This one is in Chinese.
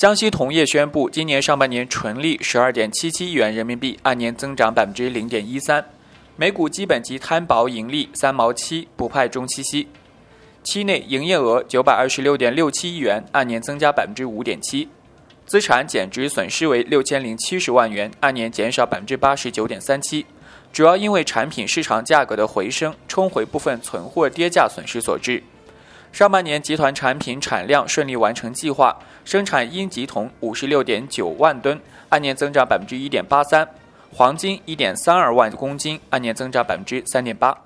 江西铜业宣布，今年上半年纯利十二点七七亿元人民币，按年增长百分之零点一三，每股基本及摊薄盈利三毛七，不派中期息。期内营业额九百二十六点六七亿元，按年增加百分之五点七，资产减值损失为六千零七十万元，按年减少百分之八十九点三七，主要因为产品市场价格的回升，冲回部分存货跌价损失所致。上半年集团产品产量顺利完成计划，生产阴极铜五十六点九万吨，按年增长百分之一点八三；黄金一点三二万公斤，按年增长百分之三点八。